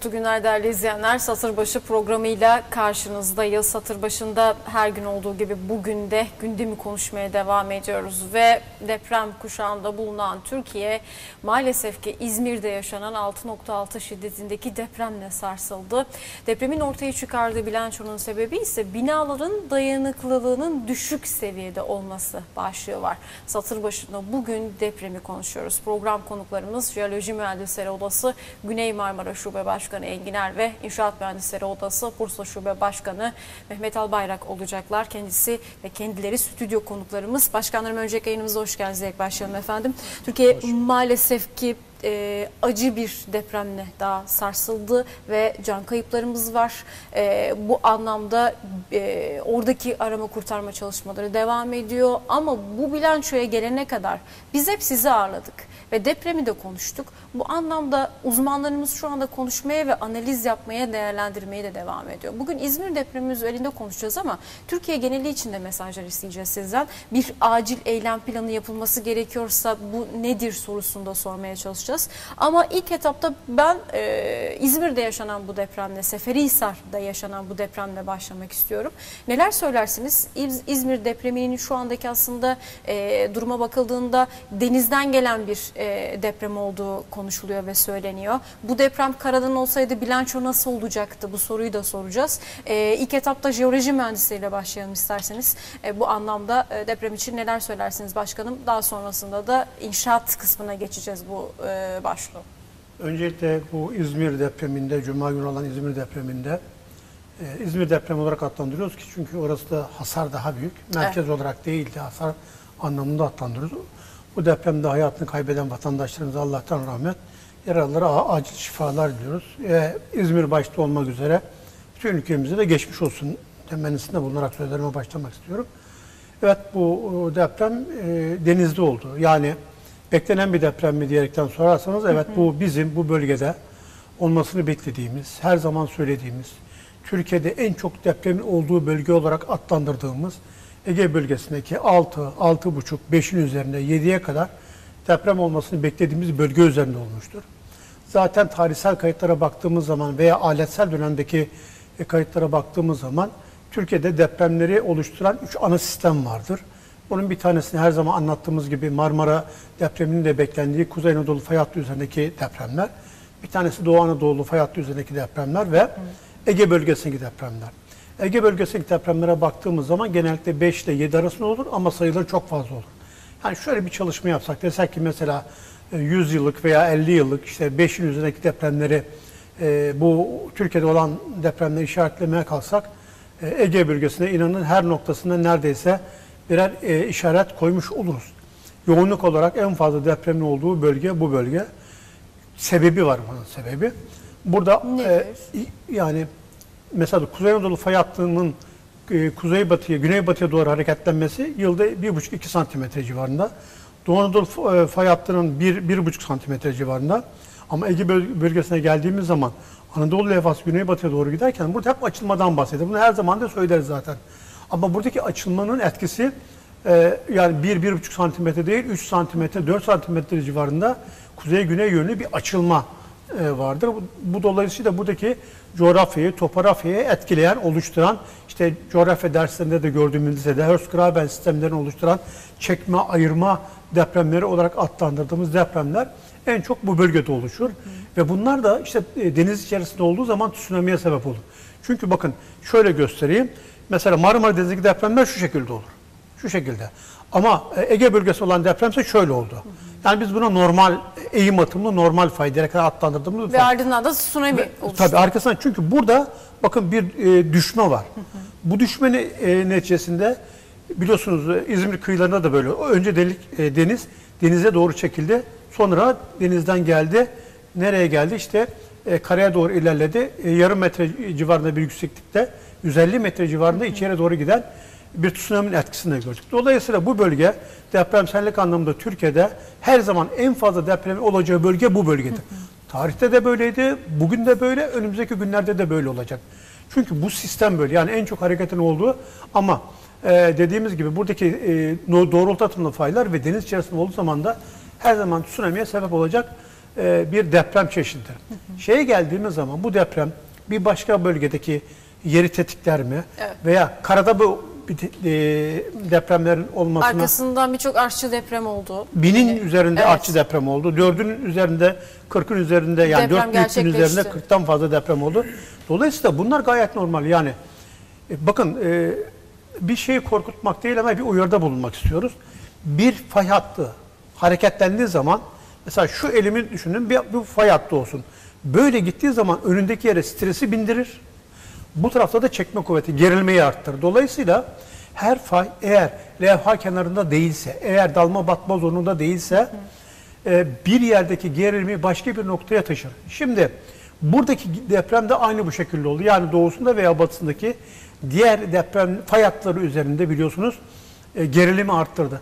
Mutlu günler değerli izleyenler. Satırbaşı programıyla karşınızdayız. Satırbaşı'nda her gün olduğu gibi bugün de gündemi konuşmaya devam ediyoruz. Ve deprem kuşağında bulunan Türkiye maalesef ki İzmir'de yaşanan 6.6 şiddetindeki depremle sarsıldı. Depremin ortaya çıkardığı bilançonun sebebi ise binaların dayanıklılığının düşük seviyede olması başlığı var. Satırbaşı'nda bugün depremi konuşuyoruz. Program konuklarımız Jeoloji Mühendisleri Odası Güney Marmara Şube Başkanı Enginar ve İnşaat Mühendisleri Odası Bursa Şube Başkanı Mehmet Albayrak olacaklar. Kendisi ve kendileri stüdyo konuklarımız. Başkanlarım öncelikle yayınımıza hoş geldiniz diyerek başlayalım efendim. Türkiye maalesef ki e, acı bir depremle daha sarsıldı ve can kayıplarımız var. E, bu anlamda e, oradaki arama kurtarma çalışmaları devam ediyor. Ama bu bilançoya gelene kadar biz hep sizi ağırladık ve depremi de konuştuk. Bu anlamda uzmanlarımız şu anda konuşmaya ve analiz yapmaya, değerlendirmeye de devam ediyor. Bugün İzmir depremi üzerinde konuşacağız ama Türkiye geneli için de mesajlar isteyeceğiz sizden. Bir acil eylem planı yapılması gerekiyorsa bu nedir sorusunu da sormaya çalışacağız. Ama ilk etapta ben e, İzmir'de yaşanan bu depremle, Seferihisar'da yaşanan bu depremle başlamak istiyorum. Neler söylersiniz? İz, İzmir depreminin şu andaki aslında e, duruma bakıldığında denizden gelen bir e, deprem olduğu konuşuluyor ve söyleniyor. Bu deprem karadan olsaydı bilanço nasıl olacaktı? Bu soruyu da soracağız. E, ilk etapta jeoloji mühendisleriyle başlayalım isterseniz. E, bu anlamda e, deprem için neler söylersiniz başkanım? Daha sonrasında da inşaat kısmına geçeceğiz bu e, başlığı. Öncelikle bu İzmir depreminde, Cuma günü olan İzmir depreminde e, İzmir depremi olarak adlandırıyoruz ki çünkü orası da hasar daha büyük. Merkez evet. olarak değil de hasar anlamında adlandırıyoruz. Bu depremde hayatını kaybeden vatandaşlarımıza Allah'tan rahmet, yaralılara acil şifalar diliyoruz. Ee, İzmir başta olmak üzere bütün ülkemize de geçmiş olsun temennisinde bulunarak sözlerime başlamak istiyorum. Evet bu deprem e, denizde oldu. Yani beklenen bir deprem mi diyerekten sorarsanız evet bu bizim bu bölgede olmasını beklediğimiz, her zaman söylediğimiz, Türkiye'de en çok depremin olduğu bölge olarak adlandırdığımız Ege bölgesindeki 6, 6,5, 5'in üzerinde 7'ye kadar deprem olmasını beklediğimiz bölge üzerinde olmuştur. Zaten tarihsel kayıtlara baktığımız zaman veya aletsel dönemdeki e, kayıtlara baktığımız zaman Türkiye'de depremleri oluşturan 3 ana sistem vardır. Bunun bir tanesini her zaman anlattığımız gibi Marmara depreminin de beklendiği Kuzey Anadolu fay hattı üzerindeki depremler. Bir tanesi Doğu Anadolu fay hattı üzerindeki depremler ve Ege bölgesindeki depremler. Ege bölgesindeki depremlere baktığımız zaman genellikle 5 ile 7 arasında olur ama sayıları çok fazla olur. Yani şöyle bir çalışma yapsak desek ki mesela 100 e, yıllık veya 50 yıllık işte 5'in üzerindeki depremleri e, bu Türkiye'de olan depremleri işaretlemeye kalsak e, Ege bölgesine inanın her noktasında neredeyse birer işaret koymuş oluruz. Yoğunluk olarak en fazla depremin olduğu bölge bu bölge. Sebebi var bunun sebebi. Burada e, yani mesela Kuzey Anadolu fay hattının e, kuzeybatıya, güneybatıya doğru hareketlenmesi yılda 1,5-2 santimetre civarında. Doğu Anadolu e, fay hattının 1-1,5 santimetre civarında. Ama Ege bölgesine geldiğimiz zaman Anadolu levhası güneybatıya doğru giderken burada hep açılmadan bahsediyor. Bunu her zaman da söyleriz zaten. Ama buradaki açılmanın etkisi e, yani 1-1,5 santimetre değil 3 santimetre, 4 santimetre civarında kuzey-güney yönlü bir açılma e, vardır. Bu, bu dolayısıyla buradaki coğrafyayı, topografyayı etkileyen, oluşturan, işte coğrafya derslerinde de gördüğümüz lisede Hertzgraben sistemlerini oluşturan çekme, ayırma depremleri olarak adlandırdığımız depremler en çok bu bölgede oluşur. Hı. Ve bunlar da işte e, deniz içerisinde olduğu zaman tsunami'ye sebep olur. Çünkü bakın şöyle göstereyim. Mesela Marmara Denizi'ndeki depremler şu şekilde olur. Şu şekilde. Ama e, Ege bölgesi olan depremse şöyle oldu. Hı. Yani biz buna normal eğim atımlı normal fay diyerek adlandırdığımız Ve ardından da tsunami oluştu. Tabii arkasından çünkü burada bakın bir e, düşme var. Bu düşmenin e, neticesinde biliyorsunuz e, İzmir kıyılarında da böyle. Önce delik, e, deniz denize doğru çekildi. Sonra denizden geldi. Nereye geldi? İşte e, karaya doğru ilerledi. E, yarım metre civarında bir yükseklikte 150 metre civarında içeri doğru giden bir tsunami'nin etkisini de gördük. Dolayısıyla bu bölge depremsellik anlamında Türkiye'de her zaman en fazla deprem olacağı bölge bu bölgedir. Tarihte de böyleydi, bugün de böyle, önümüzdeki günlerde de böyle olacak. Çünkü bu sistem böyle yani en çok hareketin olduğu ama e, dediğimiz gibi buradaki e, doğrultu atımlı faylar ve deniz içerisinde olduğu zaman da her zaman tsunami'ye sebep olacak e, bir deprem çeşididir. Şeye geldiğimiz zaman bu deprem bir başka bölgedeki yeri tetikler mi? Evet. Veya karada bu bir e, depremlerin olmasına Arkasından birçok artçı deprem oldu. binin üzerinde Evet. artçı deprem oldu. Dördünün üzerinde, kırkın üzerinde yani dört büyüklüğün üzerinde kırktan fazla deprem oldu. Dolayısıyla bunlar gayet normal. Yani e, bakın e, bir şeyi korkutmak değil ama bir uyarıda bulunmak istiyoruz. Bir fay hattı hareketlendiği zaman mesela şu elimi düşünün bir, bir fay hattı olsun. Böyle gittiği zaman önündeki yere stresi bindirir. Bu tarafta da çekme kuvveti, gerilmeyi arttırır. Dolayısıyla her fay eğer levha kenarında değilse, eğer dalma batma zonunda değilse e, bir yerdeki gerilimi başka bir noktaya taşır. Şimdi buradaki deprem de aynı bu şekilde oldu. Yani doğusunda veya batısındaki diğer deprem fay hatları üzerinde biliyorsunuz e, gerilimi arttırdı.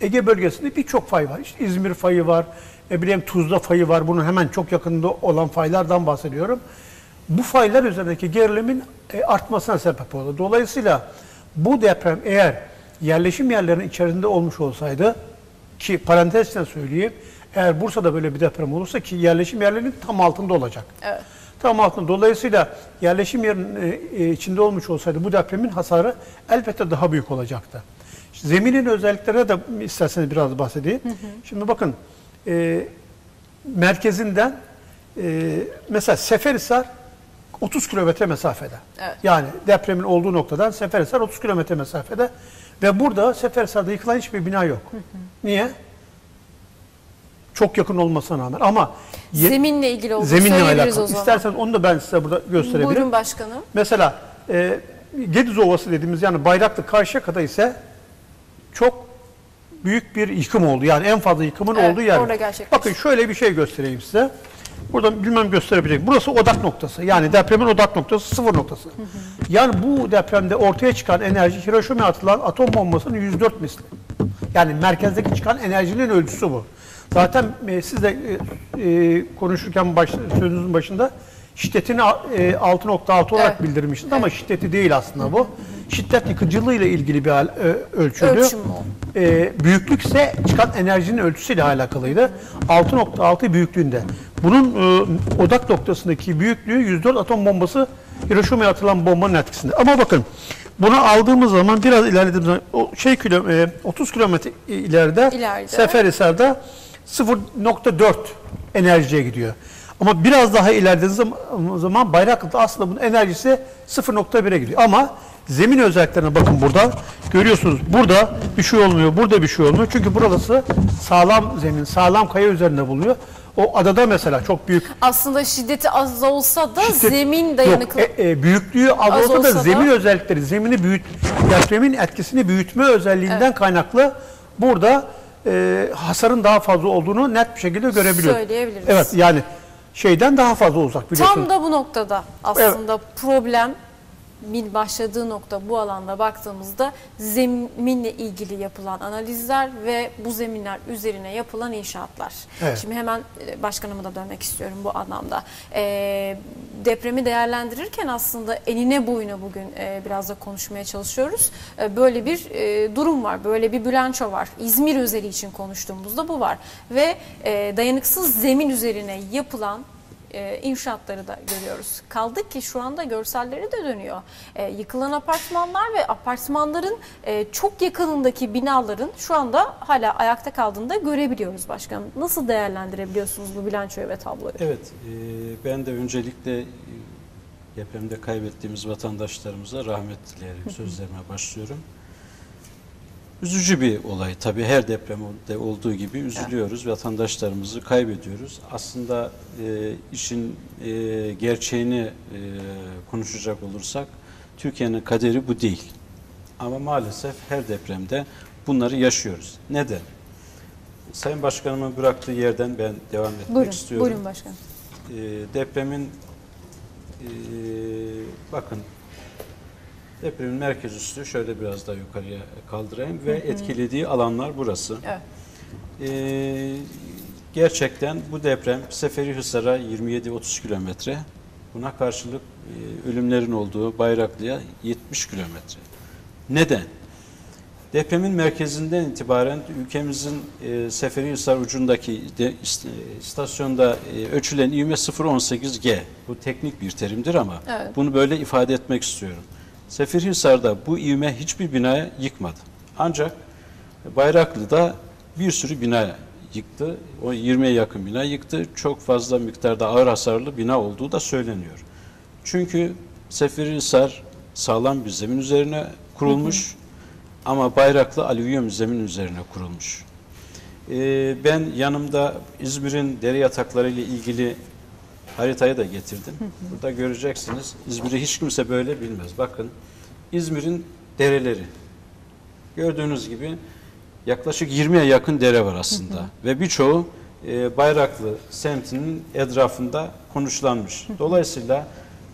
Ege bölgesinde birçok fay var. İşte İzmir fayı var, e, bileyim Tuzla fayı var. Bunun hemen çok yakınında olan faylardan bahsediyorum. Bu faylar üzerindeki gerilimin e, artmasına sebep oldu. Dolayısıyla bu deprem eğer yerleşim yerlerinin içerisinde olmuş olsaydı ki parantezle söyleyeyim eğer Bursa'da böyle bir deprem olursa ki yerleşim yerlerinin tam altında olacak. Evet. Tam altında. Dolayısıyla yerleşim yerinin e, e, içinde olmuş olsaydı bu depremin hasarı elbette daha büyük olacaktı. Zeminin özelliklerine de isterseniz biraz bahsedeyim. Şimdi bakın e, merkezinden e, mesela Seferihisar 30 kilometre mesafede. Evet. Yani depremin olduğu noktadan Seferihisar 30 kilometre mesafede ve burada Seferihisar'da yıkılan hiçbir bina yok. Niye? Çok yakın olmasına rağmen ama Zeminle ilgili olduğunu zeminle alakalı. o zaman. İsterseniz onu da ben size burada gösterebilirim. Buyurun başkanım. Mesela e, Gediz Ovası dediğimiz yani Bayraklı Karşıyaka'da ise çok büyük bir yıkım oldu. Yani en fazla yıkımın Evet, olduğu yer. orada gerçekleşti. Bakın şöyle bir şey göstereyim size. Buradan bilmem gösterebilecek. Burası odak noktası. Yani depremin odak noktası, sıfır noktası. Yani bu depremde ortaya çıkan enerji Hiroşima'ya atılan atom bombasının 104 misli. Yani merkezdeki çıkan enerjinin ölçüsü bu. Zaten e, siz de e, e, konuşurken baş, sözünüzün başında şiddetini e, 6.6 olarak Evet. bildirmiştiniz ama şiddeti değil aslında bu. Şiddet yıkıcılığı ile ilgili bir hal, e, ölçüydü. Ölçüm o. E, büyüklük ise çıkan enerjinin ölçüsüyle alakalıydı. 6.6 büyüklüğünde. Bunun e, odak noktasındaki büyüklüğü 104 atom bombası Hiroşima'ya atılan bombanın etkisinde. Ama bakın bunu aldığımız zaman biraz ilerlediğimiz zaman o şey kilo, e, 30 kilometre ileride, İleride. Seferihisar'da 0.4 enerjiye gidiyor. Ama biraz daha zaman, zaman Bayraklı'da aslında bunun enerjisi 0.1'e gidiyor. Ama zemin özelliklerine bakın burada. Görüyorsunuz burada bir şey olmuyor, burada bir şey olmuyor. Çünkü burası sağlam zemin, sağlam kaya üzerinde bulunuyor. O adada mesela çok büyük Aslında şiddeti az olsa da şiddet- zemin dayanıklı. Yok, e, e, büyüklüğü az, Az olsa olsa da- zemin özellikleri, zemini büyüt, depremin etkisini büyütme özelliğinden kaynaklı burada e, hasarın daha fazla olduğunu net bir şekilde görebiliyoruz. Söyleyebiliriz. Evet yani şeyden daha fazla uzak biliyorsunuz. Tam da bu noktada aslında problem min başladığı nokta bu alanda baktığımızda zeminle ilgili yapılan analizler ve bu zeminler üzerine yapılan inşaatlar. Evet. Şimdi hemen e, başkanıma da dönmek istiyorum bu anlamda. Ee, depremi değerlendirirken aslında enine boyuna bugün e, biraz da konuşmaya çalışıyoruz. E, böyle bir e, durum var, böyle bir bilanço var. İzmir özeli için konuştuğumuzda bu var. Ve e, dayanıksız zemin üzerine yapılan e, inşaatları da görüyoruz. Kaldı ki şu anda görselleri de dönüyor. E, yıkılan apartmanlar ve apartmanların e, çok yakınındaki binaların şu anda hala ayakta kaldığını da görebiliyoruz başkanım. Nasıl değerlendirebiliyorsunuz bu bilançoyu ve tabloyu? Evet, e, ben de öncelikle e, depremde kaybettiğimiz vatandaşlarımıza rahmet dileyerek sözlerime başlıyorum. Üzücü bir olay tabii her depremde olduğu gibi üzülüyoruz, vatandaşlarımızı kaybediyoruz. Aslında e, işin e, gerçeğini e, konuşacak olursak Türkiye'nin kaderi bu değil. Ama maalesef her depremde bunları yaşıyoruz. Neden? Sayın Başkanımın bıraktığı yerden ben devam etmek Buyurun, istiyorum. buyurun başkanım. E, depremin e, bakın depremin merkez üssü şöyle biraz daha yukarıya kaldırayım ve etkilediği alanlar burası. Evet. E, gerçekten bu deprem Seferihisar'a 27-30 kilometre buna karşılık e, ölümlerin olduğu Bayraklı'ya 70 kilometre. Neden? Depremin merkezinden itibaren ülkemizin e, Seferihisar ucundaki de, e, istasyonda e, ölçülen ivme 0.18G. Bu teknik bir terimdir ama Evet. bunu böyle ifade etmek istiyorum. Seferihisar'da bu ivme hiçbir binaya yıkmadı. Ancak Bayraklı'da bir sürü bina yıktı. O 20'ye yakın bina yıktı. Çok fazla miktarda ağır hasarlı bina olduğu da söyleniyor. Çünkü Seferihisar sağlam bir zemin üzerine kurulmuş ama Bayraklı alüvyum zemin üzerine kurulmuş. Ee, ben yanımda İzmir'in dere yatakları ile ilgili haritayı da getirdim. Burada göreceksiniz. İzmir'i hiç kimse böyle bilmez. Bakın İzmir'in dereleri. Gördüğünüz gibi yaklaşık 20'ye yakın dere var aslında. Ve birçoğu e, Bayraklı semtinin etrafında konuşlanmış. Dolayısıyla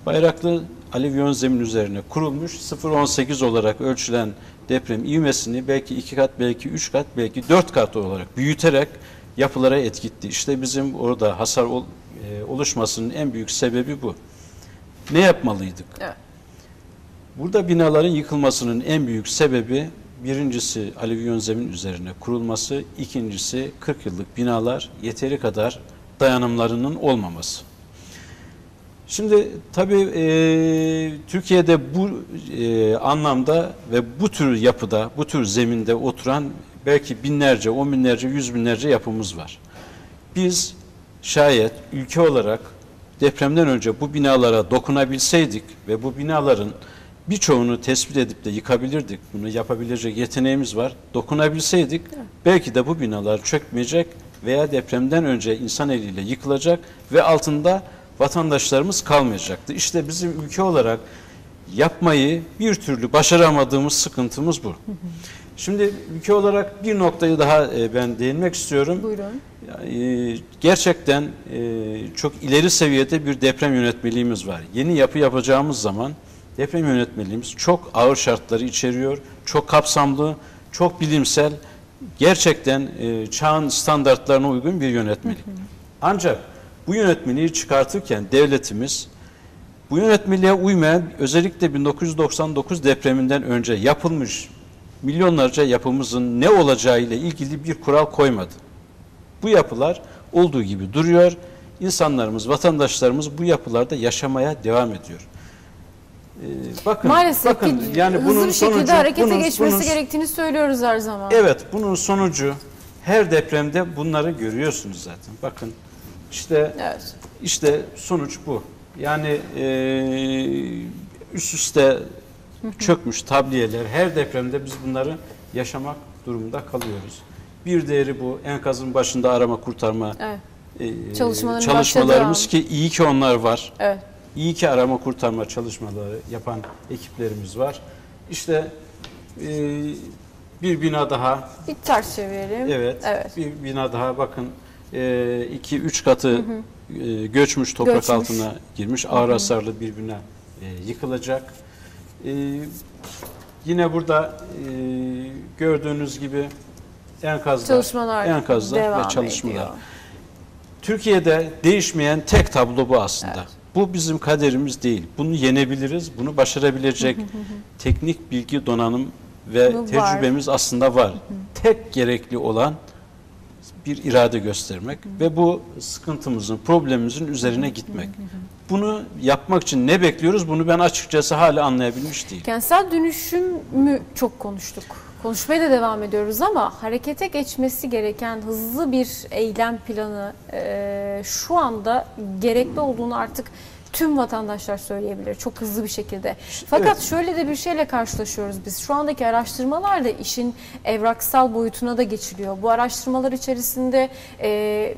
Bayraklı alüvyon zemin üzerine kurulmuş 0.18 olarak ölçülen deprem ivmesini belki iki kat, belki üç kat, belki dört kat olarak büyüterek yapılara etkitti. İşte bizim orada hasar ol- e, oluşmasının en büyük sebebi bu. Ne yapmalıydık? Evet. Burada binaların yıkılmasının en büyük sebebi birincisi alüvyon zemin üzerine kurulması, ikincisi 40 yıllık binalar yeteri kadar dayanımlarının olmaması. Şimdi tabii e, Türkiye'de bu e, anlamda ve bu tür yapıda, bu tür zeminde oturan belki binlerce, on binlerce, yüz binlerce yapımız var. Biz şayet ülke olarak depremden önce bu binalara dokunabilseydik ve bu binaların birçoğunu tespit edip de yıkabilirdik. Bunu yapabilecek yeteneğimiz var. Dokunabilseydik belki de bu binalar çökmeyecek veya depremden önce insan eliyle yıkılacak ve altında vatandaşlarımız kalmayacaktı. İşte bizim ülke olarak yapmayı bir türlü başaramadığımız sıkıntımız bu. Şimdi ülke olarak bir noktayı daha e, ben değinmek istiyorum. Buyurun. Yani, gerçekten e, çok ileri seviyede bir deprem yönetmeliğimiz var. Yeni yapı yapacağımız zaman deprem yönetmeliğimiz çok ağır şartları içeriyor, çok kapsamlı, çok bilimsel, gerçekten e, çağın standartlarına uygun bir yönetmelik. Ancak bu yönetmeliği çıkartırken devletimiz bu yönetmeliğe uymayan özellikle 1999 depreminden önce yapılmış milyonlarca yapımızın ne olacağı ile ilgili bir kural koymadı. Bu yapılar olduğu gibi duruyor. İnsanlarımız, vatandaşlarımız bu yapılarda yaşamaya devam ediyor. Ee, bakın, Maalesef bakın, ki yani hızlı bunun bir şekilde sonucu- harekete bunun- geçmesi bunun- gerektiğini söylüyoruz her zaman. Evet, bunun sonucu her depremde bunları görüyorsunuz zaten. Bakın işte Evet. işte sonuç bu. Yani eee, üst üste çökmüş tabliyeler her depremde biz bunları yaşamak durumunda kalıyoruz. Bir değeri bu enkazın başında arama kurtarma Evet. Çalışmaların çalışmalarımız ki iyi ki onlar var. Evet. İyi ki arama kurtarma çalışmaları yapan ekiplerimiz var. İşte eee, bir bina daha Bir ters çevirelim. Evet. Evet. Bir bina daha bakın 2 üç katı e, göçmüş toprak Göçmüş. altına girmiş ağır hasarlı bir bina e, yıkılacak. E, yine burada e, gördüğünüz gibi enkazlar, Çalışmalar enkazlar devam ve çalışmalar. ediyor. Türkiye'de değişmeyen tek tablo bu aslında. Evet. Bu bizim kaderimiz değil. Bunu yenebiliriz. Bunu başarabilecek teknik bilgi donanım ve Bu var. tecrübemiz aslında var. Tek gerekli olan bir irade göstermek ve bu sıkıntımızın, problemimizin üzerine gitmek. Bunu yapmak için ne bekliyoruz? Bunu ben açıkçası hala anlayabilmiş değilim. Kentsel dönüşümü çok konuştuk. Konuşmaya da devam ediyoruz ama harekete geçmesi gereken hızlı bir eylem planı e, şu anda gerekli olduğunu artık tüm vatandaşlar söyleyebilir çok hızlı bir şekilde. Fakat Evet. şöyle de bir şeyle karşılaşıyoruz biz. Şu andaki araştırmalar da işin evraksal boyutuna da geçiliyor. Bu araştırmalar içerisinde e,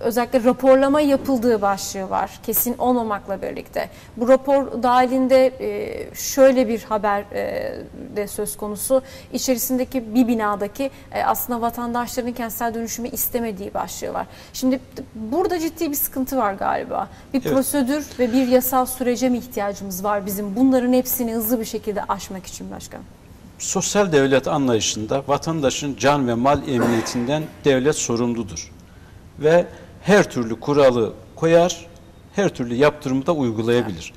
özellikle raporlama yapıldığı başlığı var. Kesin olmamakla birlikte. Bu rapor dahilinde e, şöyle bir haber e, de söz konusu. İçerisindeki bir binadaki e, aslında vatandaşların kentsel dönüşümü istemediği başlığı var. Şimdi burada ciddi bir sıkıntı var galiba. Bir Evet. prosedür ve bir yasal sürece mi ihtiyacımız var bizim bunların hepsini hızlı bir şekilde aşmak için başkan? Sosyal devlet anlayışında vatandaşın can ve mal emniyetinden devlet sorumludur. Ve her türlü kuralı koyar, her türlü yaptırımı da uygulayabilir.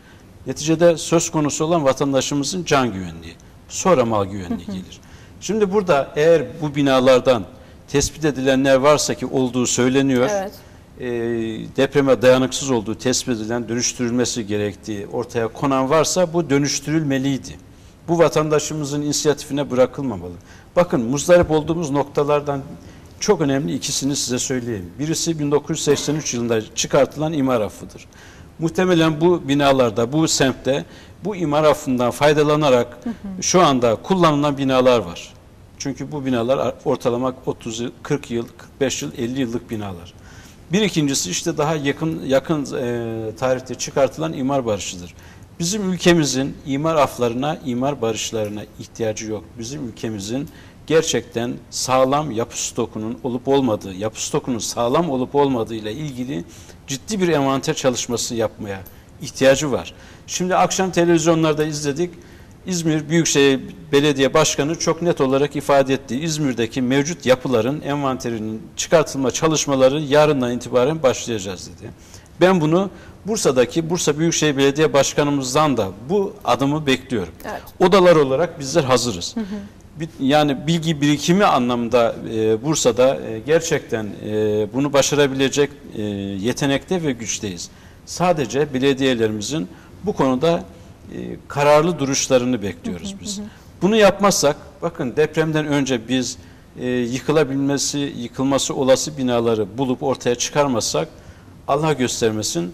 Neticede söz konusu olan vatandaşımızın can güvenliği. Sonra mal güvenliği gelir. Şimdi burada eğer bu binalardan tespit edilenler varsa ki olduğu söyleniyor. Evet. e, depreme dayanıksız olduğu tespit edilen dönüştürülmesi gerektiği ortaya konan varsa bu dönüştürülmeliydi. Bu vatandaşımızın inisiyatifine bırakılmamalı. Bakın muzdarip olduğumuz noktalardan çok önemli ikisini size söyleyeyim. Birisi 1983 yılında çıkartılan imar affıdır. Muhtemelen bu binalarda, bu semtte bu imar affından faydalanarak şu anda kullanılan binalar var. Çünkü bu binalar ortalama 30 yıl, 40 yıl, 45 yıl, 50 yıllık binalar. Bir ikincisi işte daha yakın yakın e, tarihte çıkartılan imar barışıdır. Bizim ülkemizin imar aflarına, imar barışlarına ihtiyacı yok. Bizim ülkemizin gerçekten sağlam yapı stokunun olup olmadığı, yapı stokunun sağlam olup olmadığı ile ilgili ciddi bir envanter çalışması yapmaya ihtiyacı var. Şimdi akşam televizyonlarda izledik. İzmir Büyükşehir Belediye Başkanı çok net olarak ifade etti. İzmir'deki mevcut yapıların envanterinin çıkartılma çalışmaları yarından itibaren başlayacağız dedi. Ben bunu Bursa'daki Bursa Büyükşehir Belediye Başkanımızdan da bu adımı bekliyorum. Evet. Odalar olarak bizler hazırız. Bir- Yani bilgi birikimi anlamında e, Bursa'da e, gerçekten e, bunu başarabilecek e, yetenekte ve güçteyiz. Sadece belediyelerimizin bu konuda e, kararlı duruşlarını bekliyoruz biz. Bunu yapmazsak bakın depremden önce biz e, yıkılabilmesi, yıkılması olası binaları bulup ortaya çıkarmazsak Allah göstermesin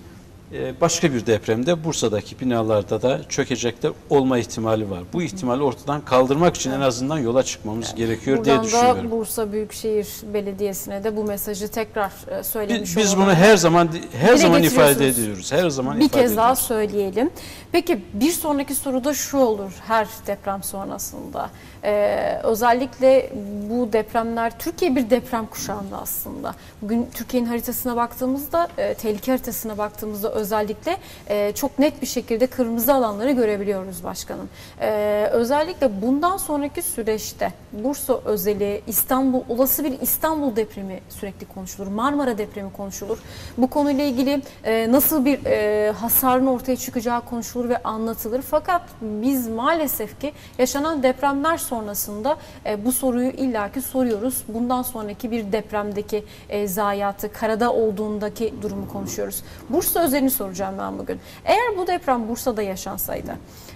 başka bir depremde Bursa'daki binalarda da çökecekte olma ihtimali var. Bu ihtimali ortadan kaldırmak için en azından yola çıkmamız gerekiyor diye Buradan düşünüyorum. da Bursa Büyükşehir Belediyesi'ne de bu mesajı tekrar e, söylemiş Biz, biz bunu her zaman her Dile zaman ifade ediyoruz. Her zaman bir ifade kez daha ediyoruz. söyleyelim. Peki bir sonraki soruda şu olur her deprem sonrasında. Ee, özellikle bu depremler Türkiye bir deprem kuşağında aslında. Bugün Türkiye'nin haritasına baktığımızda, e, tehlike haritasına baktığımızda özellikle e, çok net bir şekilde kırmızı alanları görebiliyoruz başkanım. Ee, özellikle bundan sonraki süreçte Bursa özeli, İstanbul, olası bir İstanbul depremi sürekli konuşulur. Marmara depremi konuşulur. Bu konuyla ilgili e, nasıl bir e, hasarın ortaya çıkacağı konuşulur ve anlatılır. Fakat biz maalesef ki yaşanan depremler sonrasında e, bu soruyu illaki soruyoruz. Bundan sonraki bir depremdeki e, zayiatı, karada olduğundaki durumu konuşuyoruz. Bursa özelini soracağım ben bugün. Eğer bu deprem Bursa'da yaşansaydı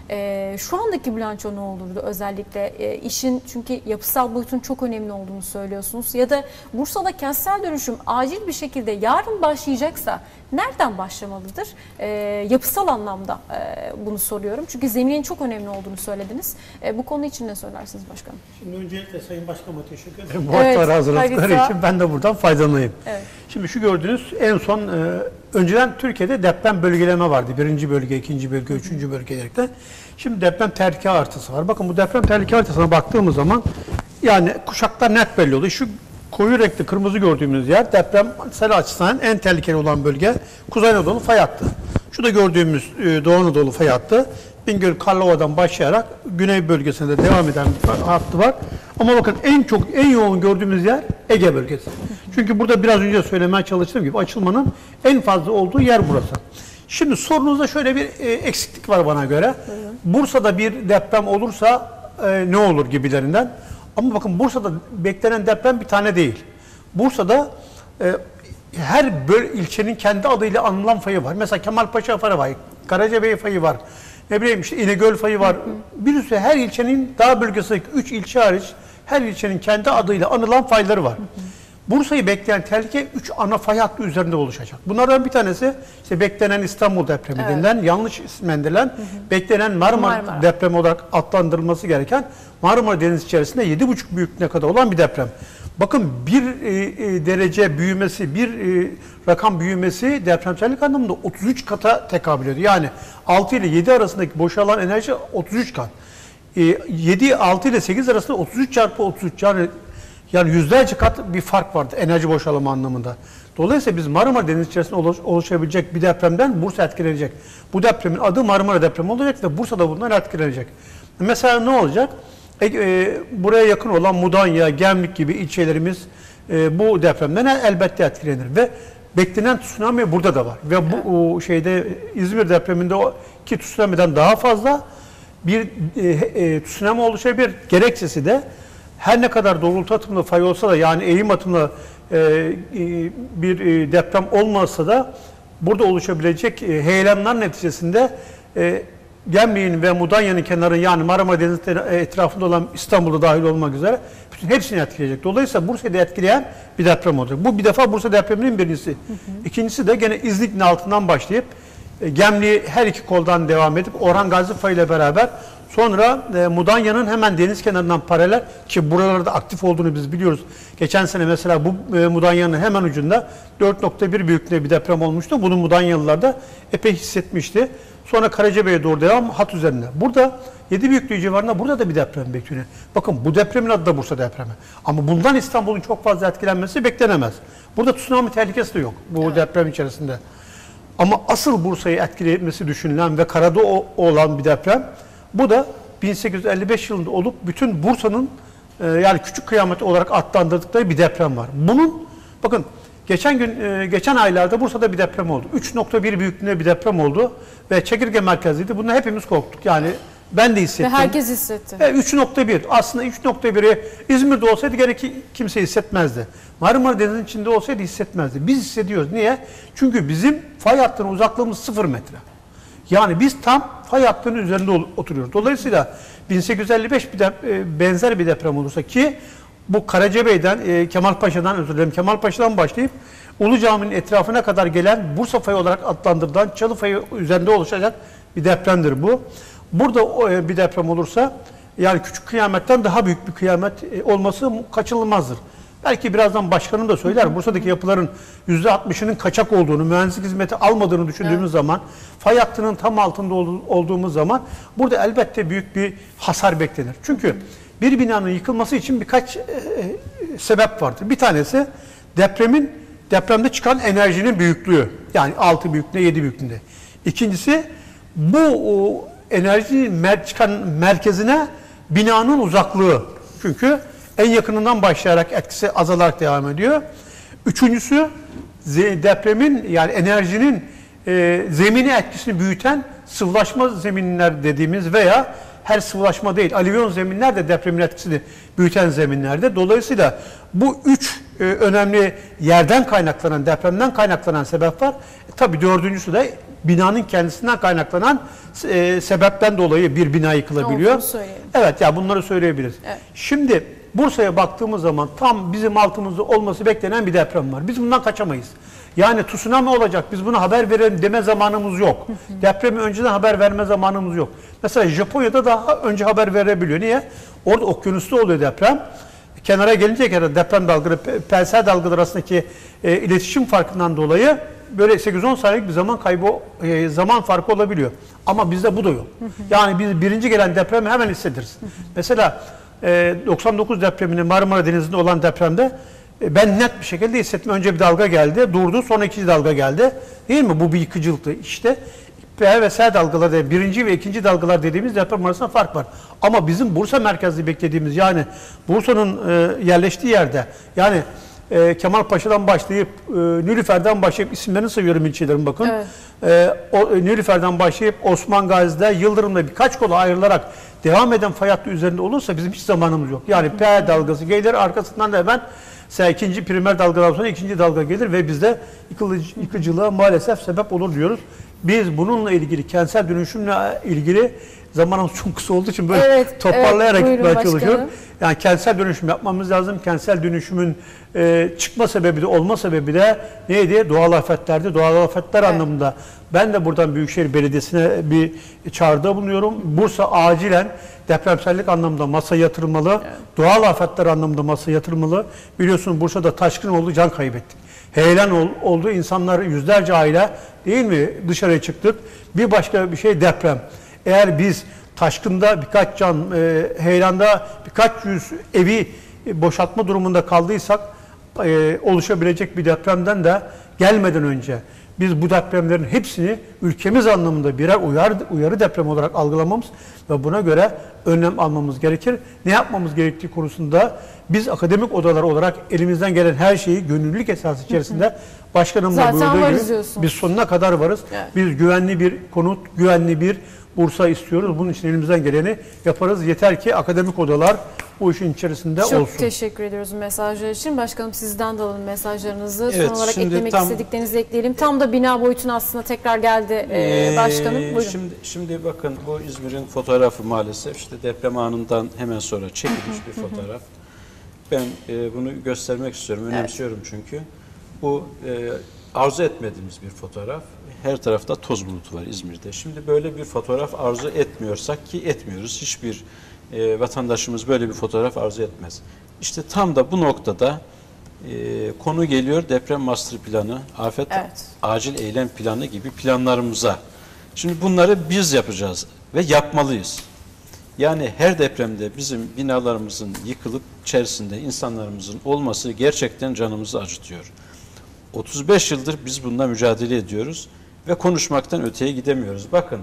e, şu andaki bilanço ne olurdu özellikle e, işin çünkü yapısal boyutun çok önemli olduğunu söylüyorsunuz ya da Bursa'da kentsel dönüşüm acil bir şekilde yarın başlayacaksa nereden başlamalıdır? E, yapısal anlamda e, bunu soruyorum çünkü zeminin çok önemli olduğunu söylediniz. E, bu konu için ne söylersiniz başkanım? Şimdi öncelikle Sayın Başkanıma teşekkür ederim. Bu Evet, hazırladıkları harika. için ben de buradan faydalanayım. Evet. Şimdi şu gördüğünüz en son e, önceden Türkiye'de deprem bölgeleme vardı. Birinci bölge, ikinci bölge, üçüncü bölge diyerekten. Şimdi deprem tehlike haritası var. Bakın bu deprem tehlike haritasına baktığımız zaman yani kuşaklar net belli oluyor. Şu koyu renkli kırmızı gördüğümüz yer deprem sel açısından en tehlikeli olan bölge Kuzey Anadolu fay hattı. Şu da gördüğümüz e, Doğu Anadolu fay hattı. Bingöl Karlova'dan başlayarak güney bölgesinde devam eden hattı var. Ama bakın en çok en yoğun gördüğümüz yer Ege bölgesi. Çünkü burada biraz önce söylemeye çalıştığım gibi açılmanın en fazla olduğu yer burası. Şimdi sorunuzda şöyle bir e, eksiklik var bana göre. Bursa'da bir deprem olursa e, ne olur gibilerinden. Ama bakın Bursa'da beklenen deprem bir tane değil. Bursa'da e, her böl ilçenin kendi adıyla anılan fayı var. Mesela Kemalpaşa fayı var, Karacabey fayı var. Ne bileyim işte İnegöl fayı var. Bir sürü her ilçenin dağ bölgesindeki 3 ilçe hariç her ilçenin kendi adıyla anılan fayları var. Bursa'yı bekleyen tehlike 3 ana fay hattı üzerinde oluşacak. Bunlardan bir tanesi işte beklenen İstanbul depremi denilen, yanlış isimlendirilen, beklenen Marmara, Marmara. depremi olarak adlandırılması gereken Marmara Denizi içerisinde 7,5 büyüklüğüne kadar olan bir deprem. Bakın bir e, e, derece büyümesi, bir e, rakam büyümesi depremsellik anlamında 33 kata tekabül ediyor. Yani 6 ile 7 arasındaki boşalan enerji 33 kat. E, 7, 6 ile 8 arasında 33 çarpı 33 yani yani yüzlerce kat bir fark vardı enerji boşalımı anlamında. Dolayısıyla biz Marmara Denizi içerisinde oluş- oluşabilecek bir depremden Bursa etkilenecek. Bu depremin adı Marmara depremi olacak ve Bursa da bundan etkilenecek. Mesela ne olacak? E, buraya yakın olan Mudanya, Gemlik gibi ilçelerimiz e, bu depremden el- elbette etkilenir ve beklenen tsunami burada da var. Ve bu o şeyde İzmir depreminde o ki tsunami'den daha fazla bir e, e, tsunami oluşabilir. Gerekçesi de her ne kadar doğrultu atımlı fay olsa da yani eğim atımlı e, e, bir e, deprem olmasa da burada oluşabilecek e, heyelanlar neticesinde e, Gemlik'in ve Mudanya'nın kenarı yani Marmara Denizi etrafında olan İstanbul'da dahil olmak üzere bütün hepsini etkileyecek. Dolayısıyla Bursa'yı etkileyen bir deprem olacak. Bu bir defa Bursa depreminin birincisi. İkincisi de gene İznik'in altından başlayıp e, Gemlik'i her iki koldan devam edip Orhan Gazi Fay ile beraber sonra e, Mudanya'nın hemen deniz kenarından paralel ki buralarda aktif olduğunu biz biliyoruz. Geçen sene mesela bu e, Mudanya'nın hemen ucunda 4.1 büyüklüğünde bir deprem olmuştu. Bunu Mudanyalılar da epey hissetmişti. Sonra Karacabey'e doğru devam hat üzerinde. Burada 7 büyüklüğü civarında burada da bir deprem bekleniyor. Bakın bu depremin adı da Bursa depremi. Ama bundan İstanbul'un çok fazla etkilenmesi beklenemez. Burada tsunami tehlikesi de yok bu deprem içerisinde. Ama asıl Bursa'yı etkilemesi düşünülen ve karada olan bir deprem. Bu da 1855 yılında olup bütün Bursa'nın e, yani küçük kıyamet olarak adlandırdıkları bir deprem var. Bunun bakın geçen gün e, geçen aylarda Bursa'da bir deprem oldu. 3.1 büyüklüğünde bir deprem oldu ve çekirge merkezliydi. Bundan hepimiz korktuk. Yani ben de Ve hissettim. herkes hissetti. E, 3.1 aslında 3.1'i İzmir'de olsaydı gene ki kimse hissetmezdi. Marmara Denizi'nin içinde olsaydı hissetmezdi. Biz hissediyoruz. Niye? Çünkü bizim fay hattına uzaklığımız 0 metre. Yani biz tam fay hattının üzerinde oturuyoruz. Dolayısıyla 1855 bir de, e, benzer bir deprem olursa ki bu Karacabey'den, e, Kemalpaşa'dan özür dilerim Kemalpaşa'dan başlayıp Ulu Cami'nin etrafına kadar gelen Bursa fayı olarak adlandırılan Çalı fayı üzerinde oluşacak bir depremdir bu. Burada e, bir deprem olursa yani küçük kıyametten daha büyük bir kıyamet e, olması kaçınılmazdır. Belki birazdan başkanım da söyler. Bursa'daki yapıların %60'ının kaçak olduğunu, mühendislik hizmeti almadığını düşündüğümüz zaman, fay hattının tam altında ol- olduğumuz zaman burada elbette büyük bir hasar beklenir. Çünkü bir binanın yıkılması için birkaç e, e, sebep vardır. Bir tanesi depremin depremde çıkan enerjinin büyüklüğü. Yani 6 büyüklüğünde, 7 büyüklüğünde. İkincisi bu o, enerjinin mer- çıkan merkezine binanın uzaklığı. Çünkü en yakınından başlayarak etkisi azalarak devam ediyor. Üçüncüsü depremin yani enerjinin e, zemini etkisini büyüten sıvılaşma zeminler dediğimiz veya her sıvılaşma değil, alüvyon zeminler de depremin etkisini büyüten zeminlerde. Dolayısıyla bu üç e, önemli yerden kaynaklanan, depremden kaynaklanan sebep var. E, tabii dördüncüsü de binanın kendisinden kaynaklanan e, sebepten dolayı bir bina yıkılabiliyor. Evet ya bunları söyleyebiliriz. Evet. Şimdi Bursa'ya baktığımız zaman tam bizim altımızda olması beklenen bir deprem var. Biz bundan kaçamayız. Yani tsunami olacak biz bunu haber verelim deme zamanımız yok. Depremi önceden haber verme zamanımız yok. Mesela Japonya'da daha önce haber verebiliyor. Niye? Orada okyanusta oluyor deprem. Kenara gelince kadar deprem dalgaları, pe- pelsel dalgalar arasındaki e, iletişim farkından dolayı böyle 8-10 saniyelik bir zaman kaybı, e, zaman farkı olabiliyor. Ama bizde bu da yok. Yani biz birinci gelen depremi hemen hissederiz. Mesela 99 depremini Marmara Denizi'nde olan depremde e, ben net bir şekilde hissettim. Önce bir dalga geldi, durdu, sonra ikinci dalga geldi. Değil mi? Bu bir yıkıcılıktı. İşte P ve S dalgaları da birinci ve ikinci dalgalar dediğimiz deprem arasında fark var. Ama bizim Bursa merkezli beklediğimiz yani Bursa'nın e, yerleştiği yerde yani e, Kemalpaşa'dan başlayıp e, Nülüfer'den başlayıp isimlerini sayıyorum ilçelerin bakın. Evet. E, o, e, Nülüfer'den başlayıp Osman Gazi'de Yıldırım'da birkaç kola ayrılarak devam eden fay hattı üzerinde olursa bizim hiç zamanımız yok. Yani P dalgası gelir arkasından da hemen mesela ikinci primer dalgadan sonra ikinci dalga gelir ve bizde yıkılıcı, yıkıcılığa maalesef sebep olur diyoruz. Biz bununla ilgili kentsel dönüşümle ilgili zamanımız çok kısa olduğu için böyle Evet, toparlayarak evet, gitmeye çalışıyorum. Yani kentsel dönüşüm yapmamız lazım. Kentsel dönüşümün e, çıkma sebebi de olma sebebi de neydi? Doğal afetlerdi. Doğal afetler Evet. anlamında ben de buradan Büyükşehir Belediyesi'ne bir çağrıda bulunuyorum. Bursa acilen depremsellik anlamında masa yatırılmalı. Doğal afetler anlamında masa yatırılmalı. Biliyorsunuz Bursa'da taşkın oldu, can kaybettik. Heyelan ol- oldu. insanlar yüzlerce aile değil mi dışarıya çıktık. Bir başka bir şey deprem. Eğer biz taşkında birkaç can, e, heyelanda birkaç yüz evi boşaltma durumunda kaldıysak e, oluşabilecek bir depremden de gelmeden önce biz bu depremlerin hepsini ülkemiz anlamında birer uyarı, uyarı deprem olarak algılamamız ve buna göre önlem almamız gerekir. Ne yapmamız gerektiği konusunda biz akademik odalar olarak elimizden gelen her şeyi gönüllülük esası içerisinde başkanım da Zaten buyurduğu gibi biz sonuna kadar varız. Evet. Biz güvenli bir konut, güvenli bir Bursa istiyoruz. Bunun için elimizden geleni yaparız. Yeter ki akademik odalar bu işin içerisinde Çok olsun. teşekkür ediyoruz mesajlar için. Başkanım sizden de alalım mesajlarınızı. Evet, Son olarak eklemek tam- istediklerinizi ekleyelim. Tam da bina boyutuna aslında tekrar geldi ee, Ee, başkanım. Buyurun. Şimdi, şimdi bakın bu İzmir'in fotoğrafı maalesef işte deprem anından hemen sonra çekilmiş bir fotoğraf. Ben e, bunu göstermek istiyorum, önemsiyorum çünkü. Bu e, arzu etmediğimiz bir fotoğraf. Her tarafta toz bulutu var İzmir'de. Şimdi böyle bir fotoğraf arzu etmiyorsak ki etmiyoruz. Hiçbir e, vatandaşımız böyle bir fotoğraf arzu etmez. İşte tam da bu noktada e, konu geliyor deprem master planı, afet Evet. acil eylem planı gibi planlarımıza. Şimdi bunları biz yapacağız ve yapmalıyız. Yani her depremde bizim binalarımızın yıkılıp içerisinde insanlarımızın olması gerçekten canımızı acıtıyor. 35 yıldır biz bununla mücadele ediyoruz ve konuşmaktan öteye gidemiyoruz. Bakın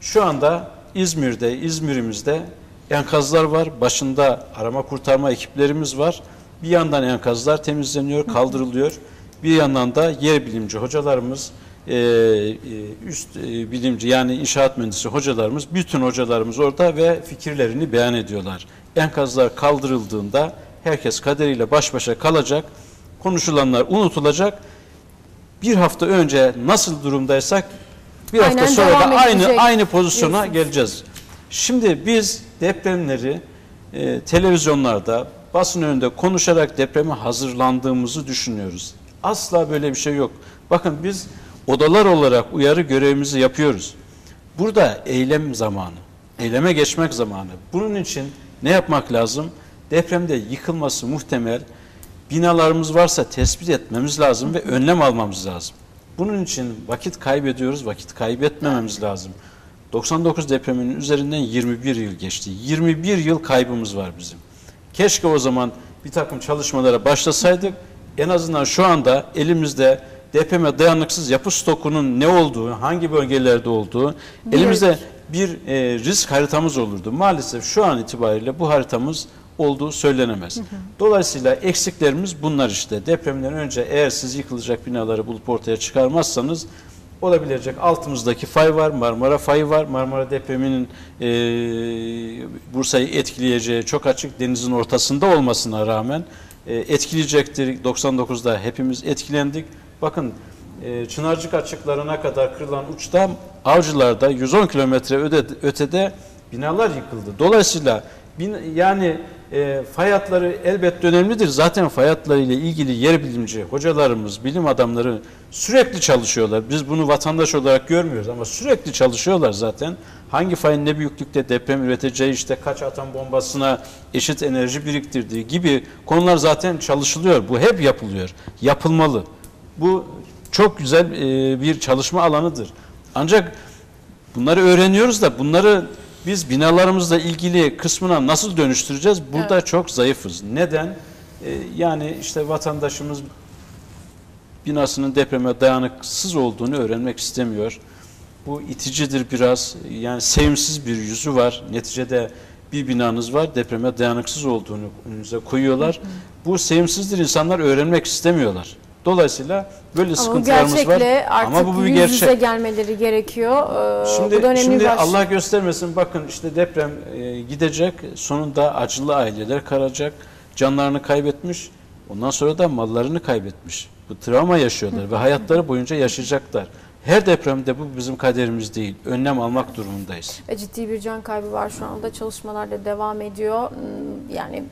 şu anda İzmir'de, İzmir'imizde enkazlar var. Başında arama kurtarma ekiplerimiz var. Bir yandan enkazlar temizleniyor, kaldırılıyor. Bir yandan da yer bilimci hocalarımız, e, e, üst e, bilimci yani inşaat mühendisi hocalarımız, bütün hocalarımız orada ve fikirlerini beyan ediyorlar. Enkazlar kaldırıldığında herkes kaderiyle baş başa kalacak, konuşulanlar unutulacak. Bir hafta önce nasıl durumdaysak bir hafta Aynen sonra devam da aynı edecek aynı pozisyona diyorsunuz. geleceğiz. Şimdi biz depremleri e, televizyonlarda basın önünde konuşarak depreme hazırlandığımızı düşünüyoruz. Asla böyle bir şey yok. Bakın biz odalar olarak uyarı görevimizi yapıyoruz. Burada eylem zamanı, eyleme geçmek zamanı. Bunun için ne yapmak lazım? Depremde yıkılması muhtemel binalarımız varsa tespit etmemiz lazım ve önlem almamız lazım. Bunun için vakit kaybediyoruz, vakit kaybetmememiz lazım. 99 depreminin üzerinden 21 yıl geçti. 21 yıl kaybımız var bizim. Keşke o zaman bir takım çalışmalara başlasaydık. En azından şu anda elimizde depreme dayanıksız yapı stokunun ne olduğu, hangi bölgelerde olduğu, elimizde bir e, risk haritamız olurdu. Maalesef şu an itibariyle bu haritamız olduğu söylenemez. Dolayısıyla eksiklerimiz bunlar işte. Depremden önce eğer siz yıkılacak binaları bulup ortaya çıkarmazsanız olabilecek altımızdaki fay var, Marmara fayı var. Marmara depreminin e, Bursa'yı etkileyeceği çok açık denizin ortasında olmasına rağmen e, etkileyecektir. 99'da hepimiz etkilendik. Bakın e, Çınarcık açıklarına kadar kırılan uçta avcılarda 110 kilometre ötede binalar yıkıldı. Dolayısıyla bin, yani e, fay hatları elbette önemlidir. Zaten fay ile ilgili yer bilimci hocalarımız, bilim adamları sürekli çalışıyorlar. Biz bunu vatandaş olarak görmüyoruz ama sürekli çalışıyorlar zaten. Hangi fayın ne büyüklükte deprem üreteceği işte kaç atom bombasına eşit enerji biriktirdiği gibi konular zaten çalışılıyor. Bu hep yapılıyor. Yapılmalı. Bu çok güzel e, bir çalışma alanıdır. Ancak bunları öğreniyoruz da bunları biz binalarımızla ilgili kısmına nasıl dönüştüreceğiz? Burada Evet. çok zayıfız. Neden? E, yani işte vatandaşımız binasının depreme dayanıksız olduğunu öğrenmek istemiyor. Bu iticidir biraz. Yani sevimsiz bir yüzü var. Neticede bir binanız var depreme dayanıksız olduğunu önünüze koyuyorlar. Bu sevimsizdir. İnsanlar öğrenmek istemiyorlar. Dolayısıyla böyle Ama sıkıntılarımız var. gerçekle artık Ama bu bir yüz gerçek. yüze gelmeleri gerekiyor. Ee, Şimdi, bu da önemli şimdi baş- Allah göstermesin bakın işte deprem e, gidecek sonunda acılı aileler kalacak canlarını kaybetmiş ondan sonra da mallarını kaybetmiş bu travma yaşıyorlar ve hayatları boyunca yaşayacaklar. Her depremde bu bizim kaderimiz değil. Önlem almak durumundayız. Ve ciddi bir can kaybı var şu anda. Çalışmalar da devam ediyor. Hmm, Yani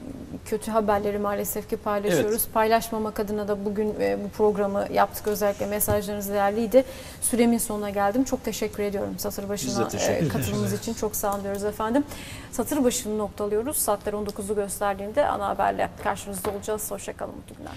kötü haberleri maalesef ki paylaşıyoruz. Paylaşmamak adına da bugün e, bu programı yaptık. Özellikle mesajlarınız değerliydi. Süremin sonuna geldim. Çok teşekkür ediyorum satır başına e, katılımınız için. Çok sağ olun diyoruz efendim. Satır başını noktalıyoruz. Saatler 19'u gösterdiğinde ana haberle karşınızda olacağız. Hoşçakalın. Mutlu günler.